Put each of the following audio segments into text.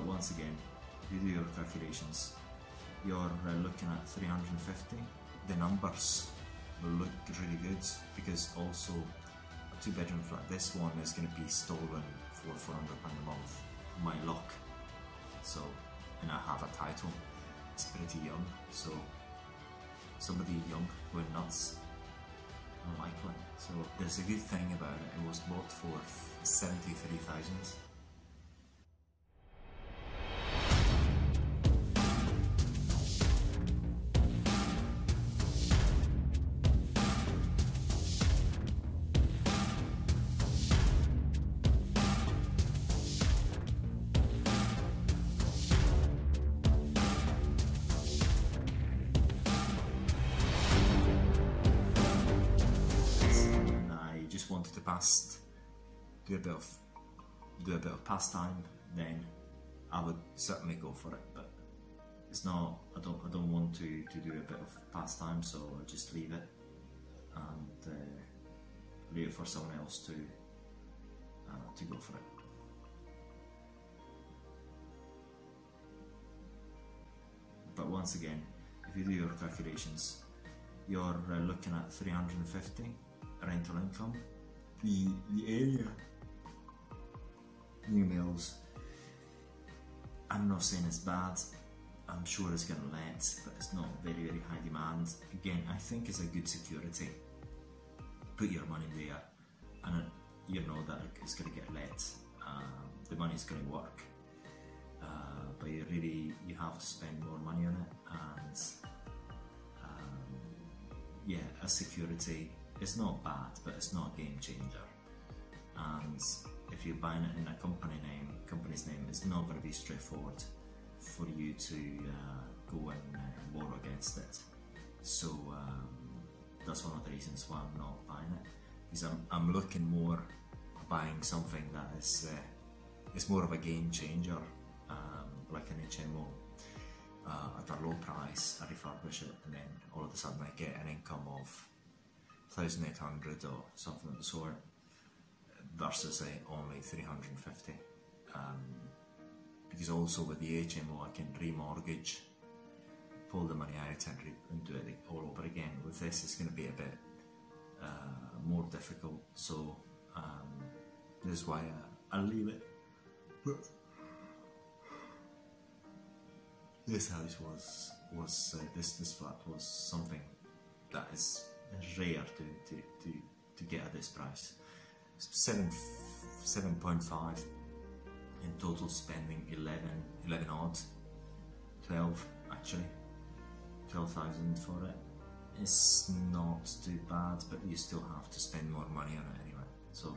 But once again, you do your calculations, you're uh, looking at 350. The numbers will look really good because also a two bedroom flat, this one is going to be stolen for 400 pound a month. My luck. So, and I have a title. It's pretty young, so somebody young going nuts unlikely. So there's a good thing about it. It was bought for 73,000 Wanted to pass do a bit of do a bit of pastime, then I would certainly go for it. But it's not. I don't. I don't want to to do a bit of pastime, so I just leave it and uh, leave it for someone else to uh, to go for it. But once again, if you do your calculations, you're uh, looking at 350 rental income. The the area new mills. I'm not saying it's bad. I'm sure it's going to let, but it's not very very high demand. Again, I think it's a good security. Put your money there, and you know that it's going to get let. Um, the money's going to work, uh, but you really you have to spend more money on it, and um, yeah, a security. It's not bad, but it's not a game changer. And if you're buying it in a company name, company's name, it's not going to be straightforward for you to uh, go and uh, war against it. So um, that's one of the reasons why I'm not buying it. Because I'm, I'm looking more buying something that is uh, is more of a game changer, um, like an HMO. Uh, at a low price, I refurbish it, and then all of a sudden I get an income of 1,800 or something of the sort versus uh, only 350 um, because also with the HMO I can remortgage pull the money out and, and do it all over again. With this it's going to be a bit uh, more difficult. So um, this is why I, I leave it. This house was was uh, this this flat was something that is rare to, to, to, to get at this price. Seven seven point five in total spending 11 11 odd 12 actually. 12,000 for it. It's not too bad but you still have to spend more money on it anyway. So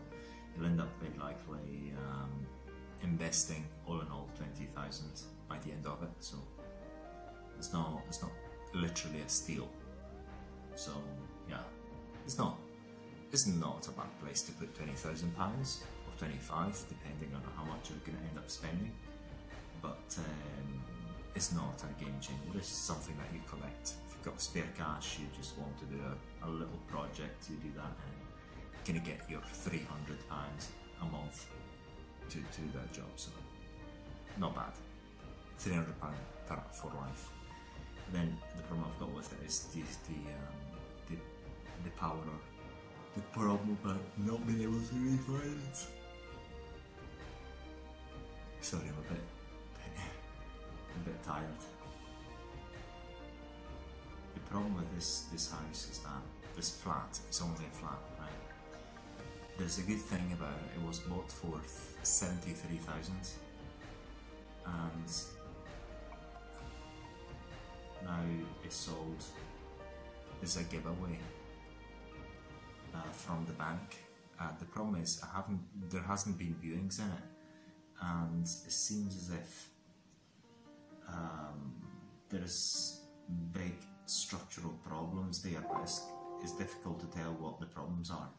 you'll end up very likely um, investing all in all 20,000 by the end of it. So it's not it's not literally a steal. So yeah it's not it's not a bad place to put twenty thousand pounds or twenty five, depending on how much you're going to end up spending. But um, it's not a game changer. It's something that you collect. If you've got spare cash, you just want to do a, a little project. You do that, and you're going to get your three hundred pounds a month to, do that job. So not bad. Three hundred pound for life. then the problem I've got with it is the the um, the, the power the problem about not being able to refinance. Sorry, I'm a bit, a bit tired. The problem with this this house is that this flat is only a flat, right? There's a good thing about it. It was bought for seventy three thousand, and now it's sold. It's a giveaway uh, from the bank. Uh, the problem is I haven't. There hasn't been viewings in it, and it seems as if um, there's big structural problems there, but it's, it's difficult to tell what the problems are.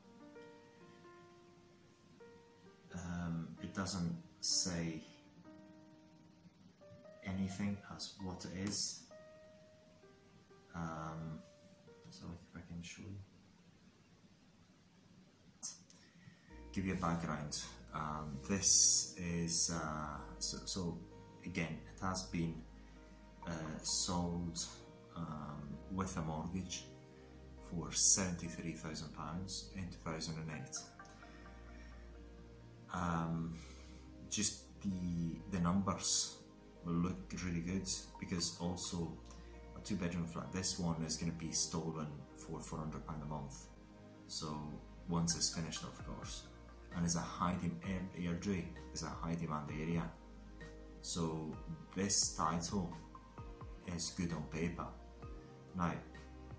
Um, it doesn't say anything as what it is. Um, so if I can show you. Give you a background. Um, this is uh, so, so again, it has been uh, sold um, with a mortgage for £73,000 in 2008. Um, just the, the numbers will look really good because also a two bedroom flat, this one is going to be stolen for £400 a month. So once it's finished, of course. And it's a high demand, is a high demand area. So this title is good on paper. Now,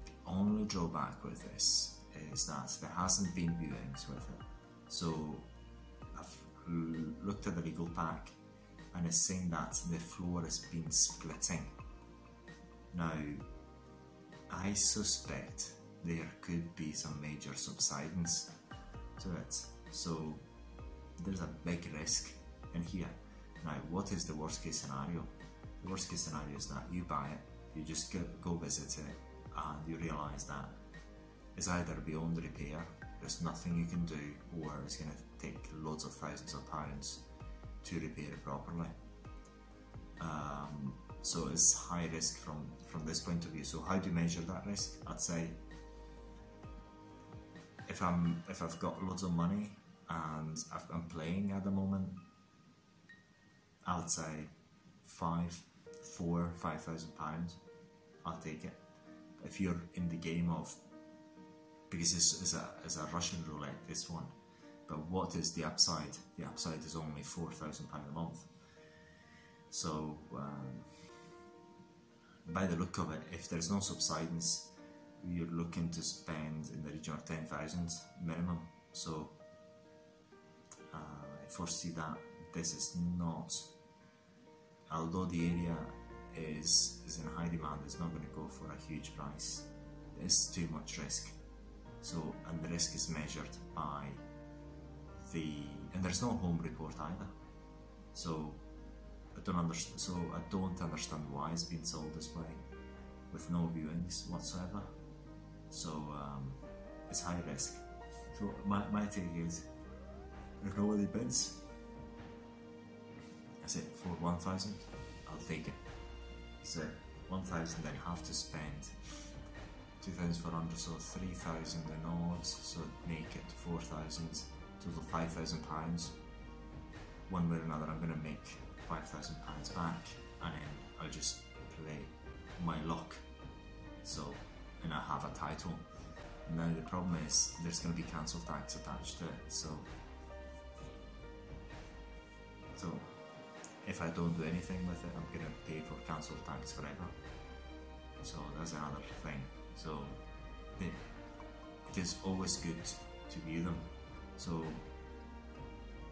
the only drawback with this is that there hasn't been viewings with it. So I've looked at the legal pack and it's saying that the floor has been splitting. Now, I suspect there could be some major subsidence to it. So there's a big risk in here. Now, what is the worst case scenario? The worst case scenario is that you buy it, you just go, go visit it, and you realise that it's either beyond repair, there's nothing you can do, or it's going to take loads of thousands of pounds to repair it properly. Um, so it's high risk from, from this point of view. So how do you measure that risk? I'd say if I'm if I've got loads of money and i am playing at the moment, I would say five, four, five thousand pounds. I'll take it. If you're in the game of because this is a is a Russian roulette this one, but what is the upside? The upside is only four thousand pound a month. So um, by the look of it, if there's no subsidence, you're looking to spend in the region of 10,000 minimum. So foresee that this is not, although the area is, is in high demand, it's not going to go for a huge price. It's too much risk. So, and the risk is measured by the, and there's no home report either. So I don't understand. So I don't understand why it's been sold this way, with no viewings whatsoever. So um, it's high risk. So my, my take is nobody bids, I say for 1,000, I'll take it. So 1,000 then have to spend 2,400, so 3,000 in odds, so make it 4,000, total 5,000 pounds. One way or another, I'm going to make 5,000 pounds back, and then I'll just play my luck. So and I have a title. Now the problem is there's going to be council tax attached to it, so so if I don't do anything with it, I'm to pay for council tax forever. So that's another thing. So it, it is always good to view them. So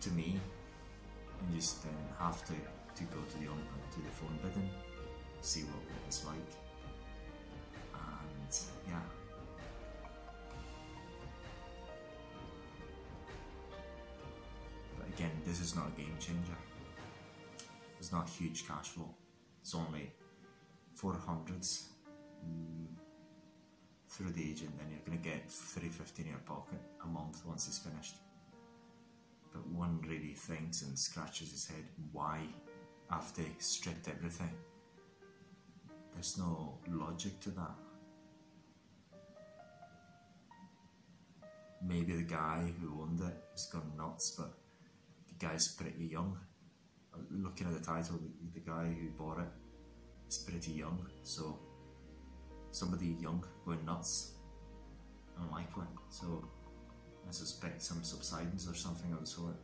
to me, you just uh, have to, to go to the to the phone bidding, see what, what it's like and yeah. This is not a game changer. It's not huge cash flow. It's only 400s mm, through the agent, and you're going to get 350 in your pocket a month once it's finished. But one really thinks and scratches his head why, after stripped everything, there's no logic to that. maybe the guy who owned it has gone nuts, but guy's pretty young. Looking at the title, the, guy who bought it is pretty young, so somebody young going nuts, unlikely. So I suspect some subsidence or something of the sort.